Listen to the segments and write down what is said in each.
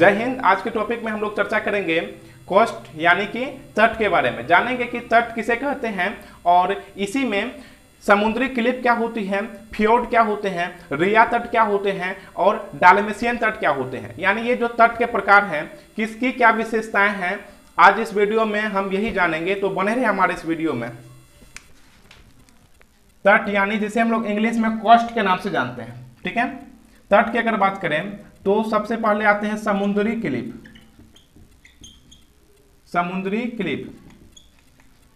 जय हिंद। आज के टॉपिक में हम लोग चर्चा करेंगे कोस्ट यानी कि तट के बारे में। जानेंगे कि तट किसे कहते हैं और इसी में समुद्री क्लिप क्या होती है, फ्योर्ड क्या होते हैं, रिया तट क्या होते हैं और डालमेशियन तट क्या होते हैं। यानी ये जो तट के प्रकार हैं, किसकी क्या विशेषताएँ हैं, आज इस वीडियो में हम यही जानेंगे। तो बने रहे हमारे इस वीडियो में। तट, यानी जिसे हम लोग इंग्लिश में कोस्ट के नाम से जानते हैं। ठीक है? तट की अगर बात करें तो सबसे पहले आते हैं समुद्री क्लिप। समुद्री क्लिप।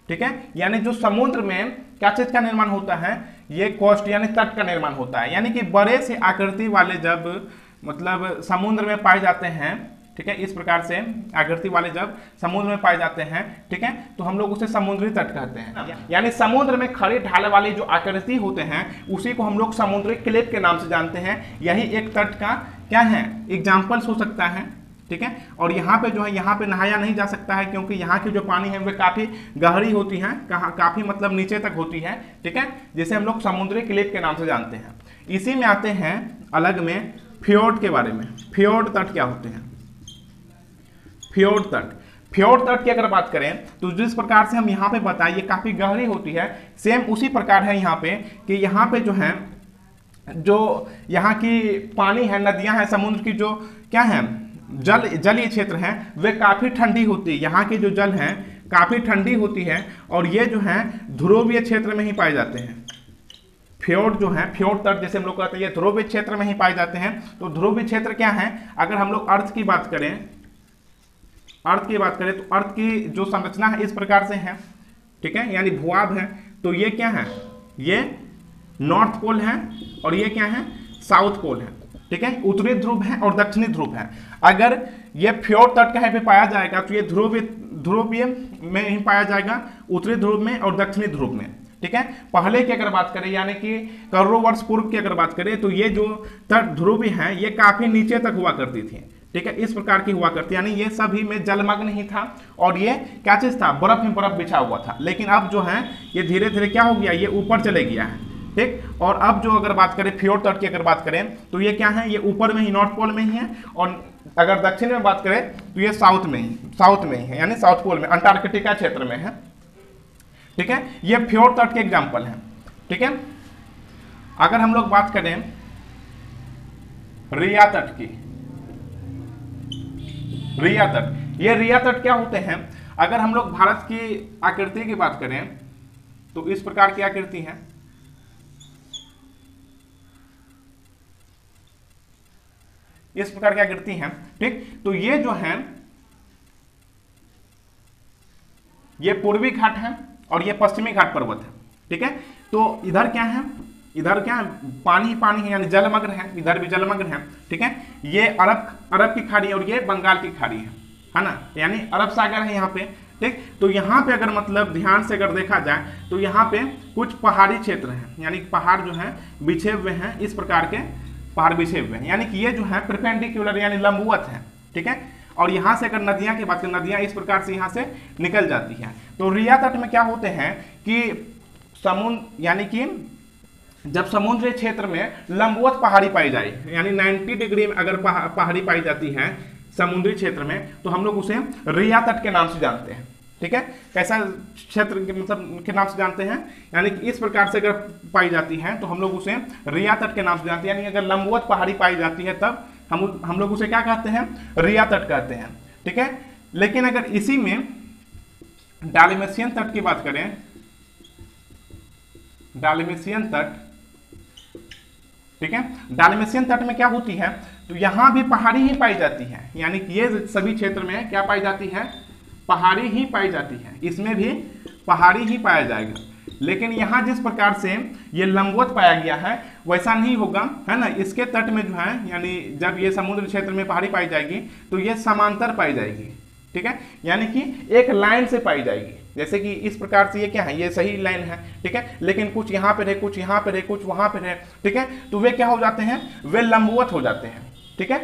ठीक है? यानी जो समुद्र में क्या चीज़ का निर्माण होता है? ये कोस्ट यानी तट का निर्माण होता है। यानी कि बड़े से आकृति वाले जब मतलब समुद्र में पाए जाते हैं ठीक है इस प्रकार से आकृति वाले जब समुद्र में पाए जाते हैं ठीक है तो हम लोग उसे समुद्री तट कहते हैं। यानी समुद्र में खड़े ढाल वाले जो आकृति होते हैं उसी को हम लोग समुद्री क्लिप के नाम से जानते हैं। यही एक तट का क्या है? एग्जाम्पल्स हो सकता है ठीक है? और यहाँ पे जो है यहाँ पे नहाया नहीं जा सकता है क्योंकि यहाँ की जो पानी है वे काफ़ी गहरी होती है कहाँ काफ़ी मतलब नीचे तक होती है ठीक है? जिसे हम लोग समुद्री क्लिप के नाम से जानते हैं। इसी में आते हैं अलग में फ्योर्ड के बारे में। फ्योर्ड तट क्या होते हैं? फ्योर्ड तट। फ्योर तट की अगर बात करें तो जिस प्रकार से हम यहाँ पे बताए, ये काफ़ी गहरी होती है। सेम उसी प्रकार है यहाँ पे कि यहाँ पे जो है, जो यहाँ की पानी है, नदियाँ हैं, समुद्र की जो क्या है, जल, जलीय क्षेत्र हैं, वे काफ़ी ठंडी होती है। यहाँ के जो जल हैं, काफ़ी ठंडी होती है और ये जो है, ध्रुवीय क्षेत्र में ही पाए जाते हैं। फ्योर्ड जो है फ्योर्ड तट जैसे हम लोग कहते हैं, ये ध्रुवीय क्षेत्र में ही पाए जाते हैं। तो ध्रुवीय क्षेत्र क्या है? अगर हम लोग अर्थ की बात करें अर्थ की बात करें तो अर्थ की जो संरचना है इस प्रकार से है, ठीक है? यानी भूआब है। तो ये क्या है? ये नॉर्थ पोल है और ये क्या है? साउथ पोल है, ठीक है? उत्तरी ध्रुव है और दक्षिणी ध्रुव है। अगर ये फ्योर तट कहीं पे पाया जाएगा तो ये ध्रुव, ध्रुवीय में ही पाया जाएगा, उत्तरी ध्रुव में और दक्षिणी ध्रुव में, ठीक है? पहले की अगर बात करें, यानी कि करोड़ों वर्ष पूर्व की अगर बात करें तो ये जो तट ध्रुवी है, ये काफ़ी नीचे तक हुआ करती थी। ठीक है, इस प्रकार की हुआ करती यानी ये सभी में जलमग्न ही था और ये क्या चीज़ था? बर्फ़ में बर्फ़ बिछा हुआ था। लेकिन अब जो है, ये धीरे धीरे क्या हो गया? ये ऊपर चले गया है, ठीक? और अब जो अगर बात करें, फ्योर तट की अगर बात करें तो ये क्या है? ये ऊपर में ही, नॉर्थ पोल में ही है और अगर दक्षिण में बात करें तो ये साउथ में ही, साउथ में ही है। यानी साउथ पोल में, अंटार्कटिका क्षेत्र में है, ठीक है? ये फ्योर तट के एग्ज़ाम्पल है, ठीक है? अगर हम लोग बात करें रिया तट की रिया तट ये रिया तट क्या होते हैं? अगर हम लोग भारत की आकृति की बात करें तो इस प्रकार की आकृति है। इस प्रकार की आकृति है, ठीक? तो ये जो है, ये पूर्वी घाट है और ये पश्चिमी घाट पर्वत है, ठीक है? तो इधर क्या है? इधर क्या है? पानी पानी है, यानी जलमग्न है, इधर भी जलमग्न है, ठीक है? ये अरब अरब की खाड़ी और ये बंगाल की खाड़ी है है ना? यानी अरब सागर है यहाँ पे, ठीक? तो यहाँ पे अगर मतलब ध्यान से अगर देखा जाए तो यहाँ पे कुछ पहाड़ी क्षेत्र हैं, यानी पहाड़ जो है, बिछे हुए हैं, इस प्रकार के पहाड़ बिछे हुए हैं। यानी कि ये जो है परपेंडिकुलर यानी लंबुवत है, ठीक है? और यहाँ से अगर नदियाँ की बात करें, नदियाँ इस प्रकार से यहाँ से निकल जाती हैं। तो रिया तट में क्या होते हैं कि समुद्र यानी कि जब समुद्री क्षेत्र में लंबवत पहाड़ी पाई जाए, यानी 90 डिग्री में अगर पहाड़ी पाई जाती है समुद्री क्षेत्र में तो हम लोग उसे रिया तट के नाम से जानते हैं। ठीक है? कैसा क्षेत्र के मतलब के नाम से जानते हैं? यानी कि इस प्रकार से अगर पाई जाती है तो हम लोग उसे रिया तट के नाम से जानते हैं। यानी अगर लंबवत पहाड़ी पाई जाती है, तब हम हम लोग उसे क्या कहते हैं? रिया तट कहते हैं। ठीक है? लेकिन अगर इसी में डालिमेशियन तट की बात करें डालिमेशियन तट ठीक है? डालमेशियन तट में क्या होती है? तो यहाँ भी पहाड़ी ही पाई जाती है। यानी कि ये सभी क्षेत्र में क्या पाई जाती है? पहाड़ी ही पाई जाती है। इसमें भी पहाड़ी ही पाया जाएगा। लेकिन यहाँ जिस प्रकार से ये लंबवत पाया गया है, वैसा नहीं होगा, है ना? इसके तट में जो है, यानी जब ये समुद्र क्षेत्र में पहाड़ी पाई जाएगी तो ये समांतर पाई जाएगी। ठीक है? यानी कि एक लाइन से पाई जाएगी। जैसे कि इस प्रकार से ये क्या है? ये सही लाइन है, ठीक है? लेकिन कुछ यहाँ पे रहे, कुछ यहाँ पे रहे, कुछ वहाँ पे रहे, ठीक है? तो वे क्या हो जाते हैं? वे लंबवत हो जाते हैं, ठीक है?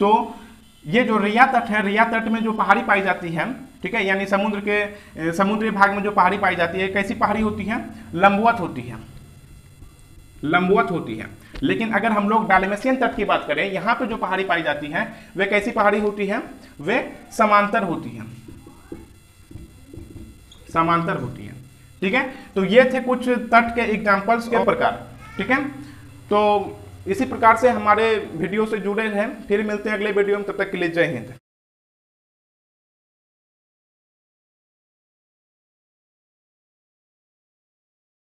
तो ये जो रिया तट है, रिया तट में जो पहाड़ी पाई जाती है, ठीक है? यानी समुद्र के समुद्री भाग में जो पहाड़ी पाई जाती है कैसी पहाड़ी होती है? लंबवत होती है। लंबवत होती है। लेकिन अगर हम लोग डालमेसियन तट की बात करें, यहाँ पे जो पहाड़ी पाई जाती है, वे कैसी पहाड़ी होती है? वे समांतर होती हैं। समांतर होती हैं। ठीक है? तो ये थे कुछ तट के एग्जाम्पल्स के प्रकार। ठीक है? तो इसी प्रकार से हमारे वीडियो से जुड़े हैं। फिर मिलते हैं अगले वीडियो में। तब तक के लिए जय हिंद।